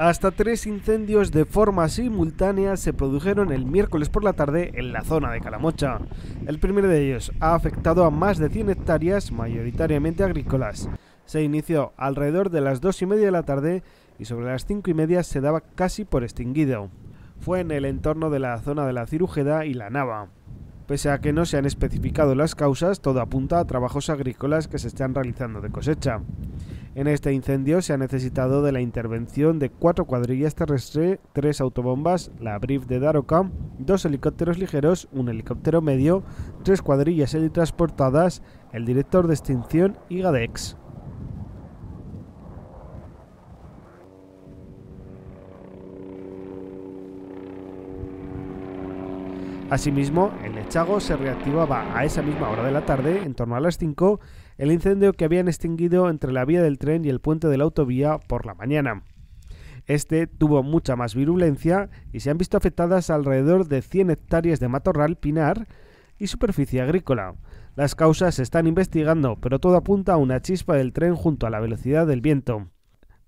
Hasta tres incendios de forma simultánea se produjeron el miércoles por la tarde en la zona de Calamocha. El primero de ellos ha afectado a más de 100 hectáreas, mayoritariamente agrícolas. Se inició alrededor de las dos y media de la tarde y sobre las cinco y media se daba casi por extinguido. Fue en el entorno de la zona de la Cirujeda y la Nava. Pese a que no se han especificado las causas, todo apunta a trabajos agrícolas que se están realizando de cosecha. En este incendio se ha necesitado de la intervención de cuatro cuadrillas terrestres, tres autobombas, la Brief de Daroca, dos helicópteros ligeros, un helicóptero medio, tres cuadrillas helitransportadas, el director de extinción y Gadex. Asimismo, en Lechago se reactivaba a esa misma hora de la tarde, en torno a las 5, el incendio que habían extinguido entre la vía del tren y el puente de la autovía por la mañana. Este tuvo mucha más virulencia y se han visto afectadas alrededor de 100 hectáreas de matorral pinar y superficie agrícola. Las causas se están investigando, pero todo apunta a una chispa del tren junto a la velocidad del viento.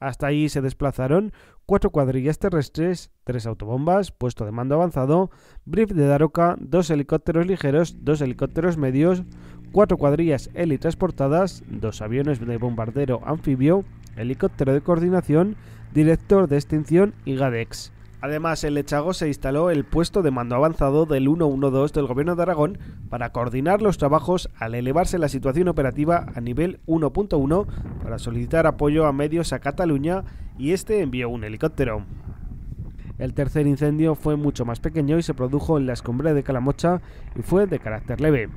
Hasta allí se desplazaron cuatro cuadrillas terrestres, tres autobombas, puesto de mando avanzado, brief de Daroca, dos helicópteros ligeros, dos helicópteros medios, cuatro cuadrillas transportadas, dos aviones de bombardero anfibio, helicóptero de coordinación, director de extinción y GADEX. Además, en Lechago se instaló el puesto de mando avanzado del 112 del Gobierno de Aragón para coordinar los trabajos al elevarse la situación operativa a nivel 1.1 para solicitar apoyo a medios a Cataluña y este envió un helicóptero. El tercer incendio fue mucho más pequeño y se produjo en la escombrera de Calamocha y fue de carácter leve.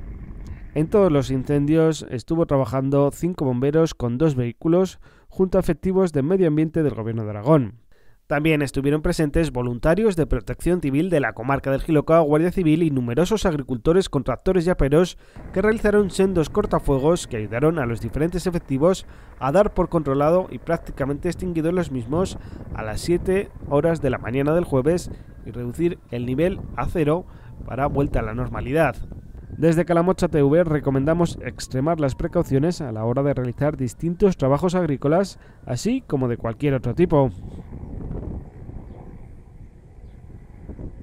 En todos los incendios estuvo trabajando cinco bomberos con dos vehículos junto a efectivos de medio ambiente del Gobierno de Aragón. También estuvieron presentes voluntarios de protección civil de la comarca del Gilocao, Guardia Civil y numerosos agricultores con tractores y aperos que realizaron sendos cortafuegos que ayudaron a los diferentes efectivos a dar por controlado y prácticamente extinguidos los mismos a las 7 horas de la mañana del jueves y reducir el nivel a cero para vuelta a la normalidad. Desde Calamocha TV recomendamos extremar las precauciones a la hora de realizar distintos trabajos agrícolas, así como de cualquier otro tipo.